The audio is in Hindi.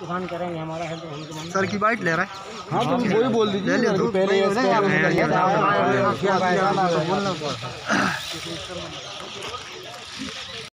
तूफ़ान करेंगे हमारा है तो, तो सर की बाइट ले रहा है। हाँ तो वही बोल दीजिए ले ले। पहले बोलना पड़ता है।